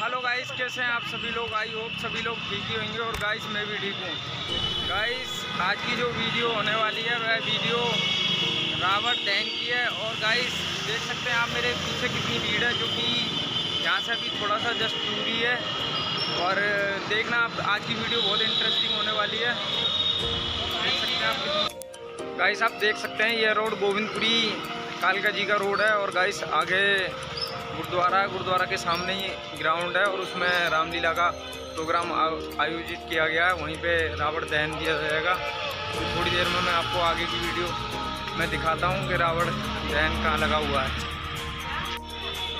Hello guys, कैसे हैं आप सभी लोग? आई होप सभी लोग ठीक ही होंगे और गाइस, मैं भी ठीक हूँ। गाइस, आज की जो वीडियो होने वाली है, वह वीडियो रावण दहन की है और गाइस, देख सकते हैं आप मेरे पीछे कितनी भीड़ है, जो कि यहाँ से अभी थोड़ा सा जस्ट दूरी है। और देखना आप, आज की वीडियो बहुत इंटरेस्टिंग होने वाली है। देख सकते हैं आप गाइस, आप देख सकते हैं यह रोड गोविंदपुरी कालका जी का रोड है और गाइस, आगे गुरुद्वारा है। गुरुद्वारा के सामने ही ग्राउंड है और उसमें रामलीला का प्रोग्राम आयोजित किया गया है। वहीं पे रावण दहन किया जाएगा। तो थोड़ी देर में मैं आपको आगे की वीडियो मैं दिखाता हूँ कि रावण दहन कहाँ लगा हुआ है।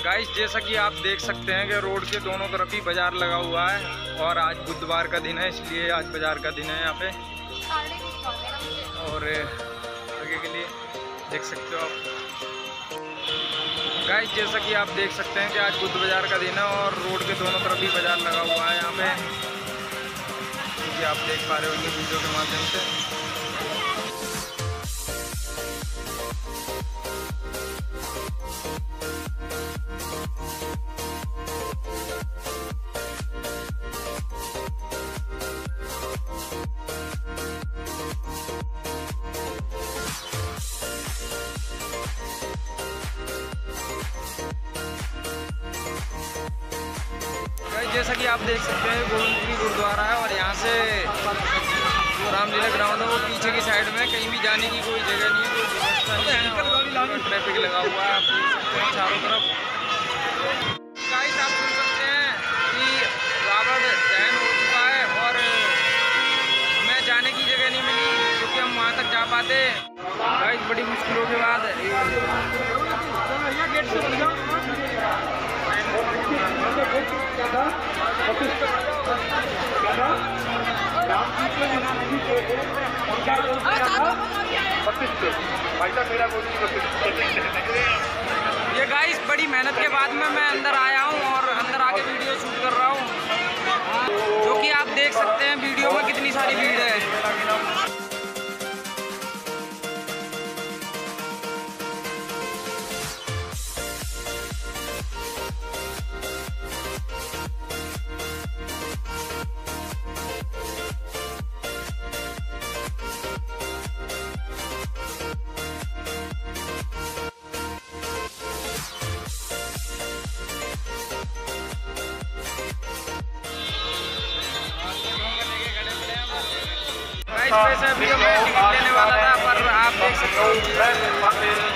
गाइस जैसा कि आप देख सकते हैं कि रोड के दोनों तरफ़ ही बाज़ार लगा हुआ है और आज बुधवार का दिन है, इसलिए आज बाज़ार का दिन है यहाँ पे। और आगे के लिए देख सकते हो आप। गाइस जैसा कि आप देख सकते हैं कि आज बुद्ध बाज़ार का दिन है और रोड के दोनों तरफ़ ही बाज़ार लगा हुआ है यहाँ पे। क्योंकि आप देख पा रहे होंगे वीडियो के माध्यम से। जैसा कि आप देख सकते हैं, गोविंदपुरी गुरुद्वारा है और यहाँ से जो रामलीला ग्राउंड है, वो पीछे की साइड में कहीं भी जाने की कोई जगह नहीं है, कोई व्यवस्था नहीं है ट्रैफ़िक लगा हुआ है, आप देख सकते हैं चारों तरफ़। जा पाते। बड़ी मुश्किलों के बाद। ये गाइस बड़ी मेहनत के बाद में मैं अंदर आया हूँ और अंदर आके वीडियो शूट कर रहा हूँ। जो कि आप देख सकते हैं वीडियो में कितनी सारी भीड़ वैसे वीडियो मैं टिकट लेने वाला था पर आप देख सकते हो।